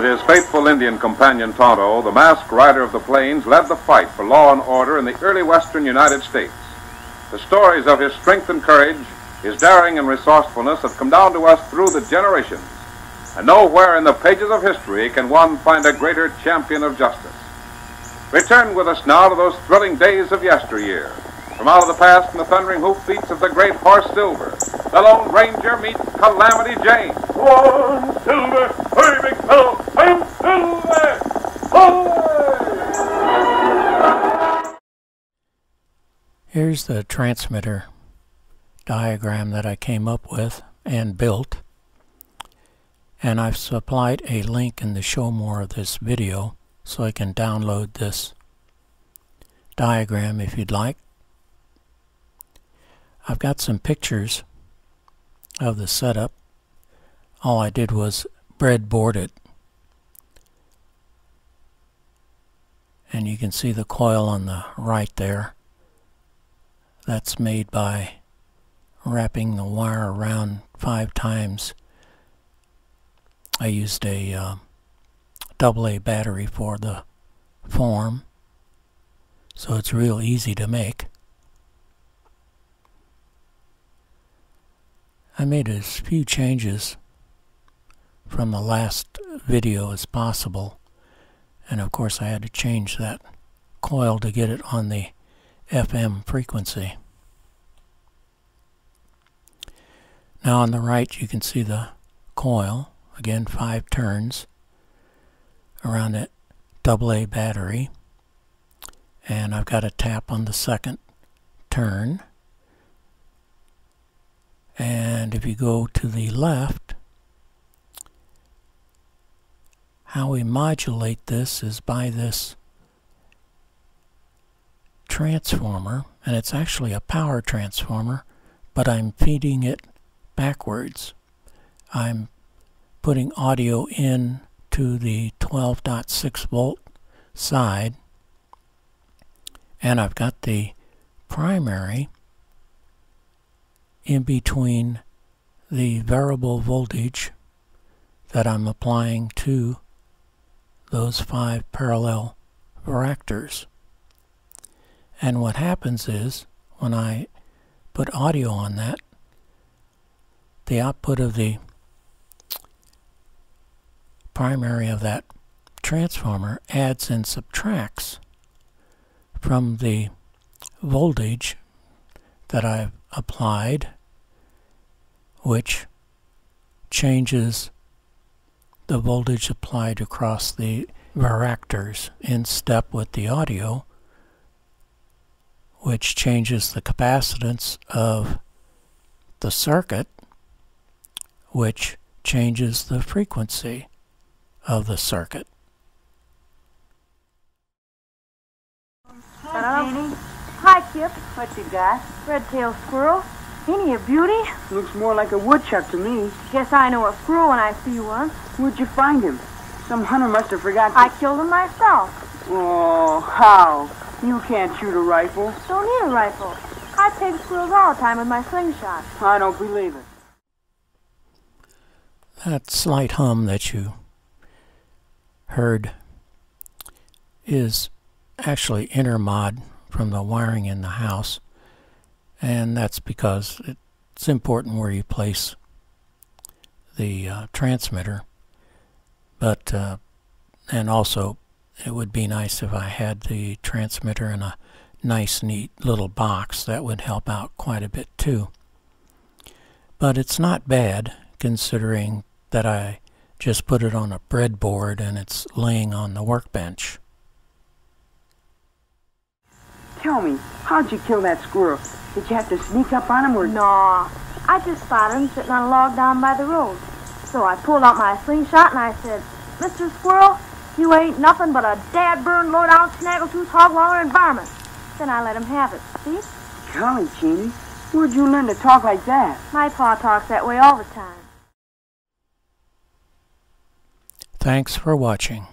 With his faithful Indian companion Tonto, the masked rider of the plains led the fight for law and order in the early western United States. The stories of his strength and courage, his daring and resourcefulness have come down to us through the generations. And nowhere in the pages of history can one find a greater champion of justice. Return with us now to those thrilling days of yesteryear. From out of the past and the thundering hoofbeats of the great horse Silver, the Lone Ranger meets Calamity Jane. One Silver, hurry, big fellow, Here's the transmitter diagram that I came up with and built. And I've supplied a link in the show more of this video so I can download this diagram if you'd like. I've got some pictures of the setup. All I did was breadboard it. And you can see the coil on the right there. That's made by wrapping the wire around five times. I used a uh, AA battery for the form so it's real easy to make. I made as few changes from the last video as possible and of course I had to change that coil to get it on the FM frequency. Now on the right you can see the coil, again five turns around that AA battery. And I've got a tap on the second turn. And if you go to the left, how we modulate this is by this transformer, and it's actually a power transformer, but I'm feeding it backwards. I'm putting audio in to the 12.6 volt side, and I've got the primary in between the variable voltage that I'm applying to those five parallel varactors. And what happens is, when I put audio on that, the output of the primary of that transformer adds and subtracts from the voltage that I've applied, which changes the voltage applied across the varactors in step with the audio, which changes the capacitance of the circuit, which changes the frequency of the circuit. Hello? Hi, Kip. What you got? Red-tailed squirrel. Ain't he a beauty? Looks more like a woodchuck to me. Guess I know a squirrel when I see one. Where'd you find him? Some hunter must have forgot to... I killed him myself. Oh, how? You can't shoot a rifle. Don't need a rifle. I take squirrels all the time with my slingshot. I don't believe it. That slight hum that you heard is actually intermod from the wiring in the house and that's because it's important where you place the uh, transmitter but uh, and also it would be nice if I had the transmitter in a nice neat little box that would help out quite a bit too but it's not bad considering that I just put it on a breadboard and it's laying on the workbench Tell me, how'd you kill that squirrel? Did you have to sneak up on him or... No, I just spotted him sitting on a log down by the road. So I pulled out my slingshot and I said, Mr. Squirrel, you ain't nothing but a dad-burned, low-down, snaggletooth, hog-waller environment. Then I let him have it, see? Golly, Jeannie, where'd you learn to talk like that? My pa talks that way all the time. Thanks for watching.